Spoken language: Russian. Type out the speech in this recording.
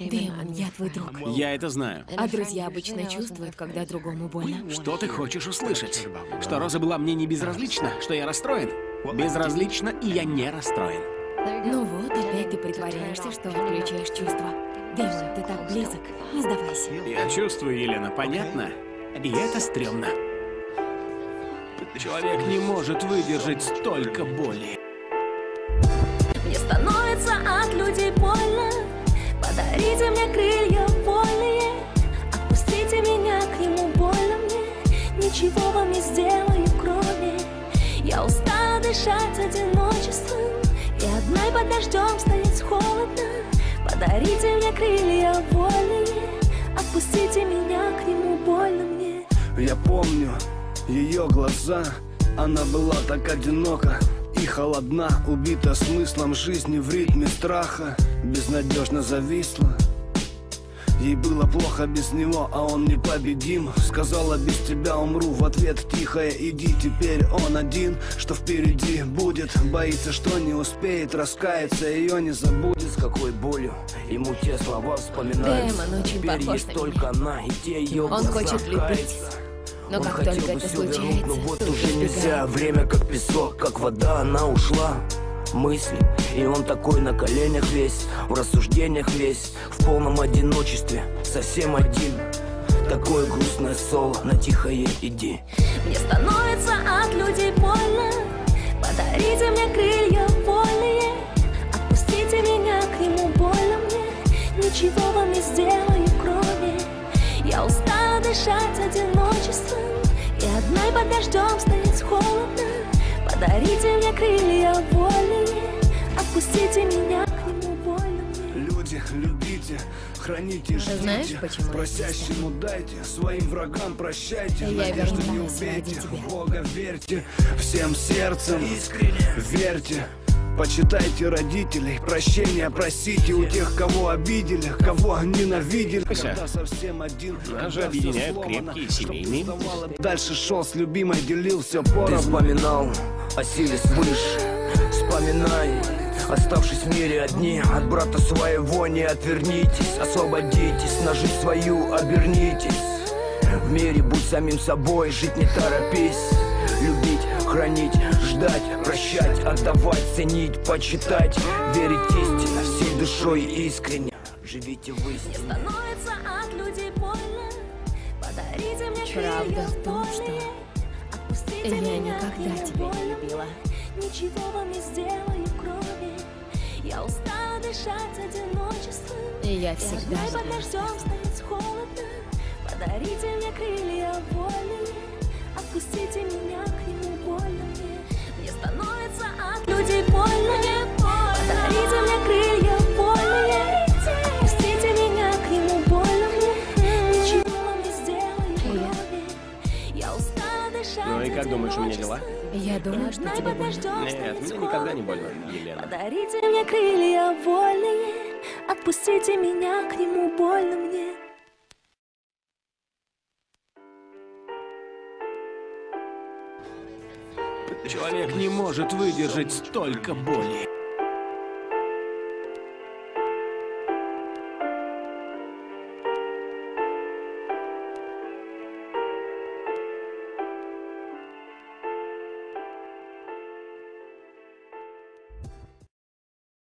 Дэймон, я твой друг. Я это знаю. А друзья обычно чувствуют, когда другому больно. Что ты хочешь услышать? Что Роза была мне не безразлична? Что я расстроен? Безразлично, и я не расстроен. Ну вот, опять ты притворяешься, что отключаешь чувства. Дэймон, ты так близок. Не сдавайся. Я чувствую, Елена, понятно? И это стрёмно. Человек не может выдержать столько боли. Подарите мне крылья вольные Отпустите меня к нему больно мне. Ничего вам не сделаю, кроме Я устала дышать одиночеством И одной под дождем стоять холодно. Подарите мне крылья вольные Отпустите меня к нему больно мне. Я помню ее глаза Она была так одинока и холодна Убита смыслом жизни в ритме страха Безнадежно зависла. Ей было плохо без него, а он непобедим. Сказала, без тебя умру, в ответ тихая иди Теперь он один, что впереди будет Боится, что не успеет. Раскаяться, ее не забудет. С какой болью ему те слова вспоминаются. Дэймон очень Теперь похож есть на только она и те ее Он хочет любить. Но Он как хотел только бы это всё вернуть, случается, но вот уже нельзя. Время как песок, как вода, она ушла Мысли, и он такой на коленях весь В рассуждениях весь, в полном одиночестве Совсем один. Такое грустное соло, на тихое иди. Мне становится от людей больно. Подарите мне крылья вольные. Отпустите меня к нему больно мне. Ничего вам не сделаю, кроме. Я устала дышать одиночеством. И одной под дождем стоять холодно Подарите мне крылья вольные Отпустите меня к нему больно мне Люди, любите, храните, ждите. знаешь, почему Просящему дайте, своим врагам прощайте. Я Надежду не убейте, Бога верьте Всем сердцем искренне. верьте. Почитайте родителей, прощения просите у тех, кого обидели, кого ненавидели. Вася, Когда совсем один, нас же объединяют сломано, крепкие семейные. Дальше шел с любимой, делил все Ты поровну. вспоминал о силе свыше Вспоминай, оставшись в мире одни От брата своего не отвернитесь. Освободитесь, на жизнь свою обернитесь. В мире будь самим собой, жить не торопись. Любить, хранить, ждать, прощать, отдавать, ценить, почитать. Верить истинно, всей душой искренне. Живите в Мне истине становится от людей больно. Подарите мне Правда крылья в том, что Я никогда тебя. Мне. Ничего вам не сделаю, кроме Я устала дышать одиночеством. И я И всегда одной под дождем стоять холодно Подарите мне крылья вольные Отпустите меня к нему больно. Мне Мне становится от людей больно. Подарите мне крылья вольные Отпустите меня к нему больно. Мне Ничего вам не сделаю, кроме Я устала Ну и как думаешь, у меня дела? Я думаю, что тебе под больно. Нет, мне никогда не больно, Елена. Подарите мне крылья вольные Отпустите меня к нему больно мне Человек не может выдержать столько боли.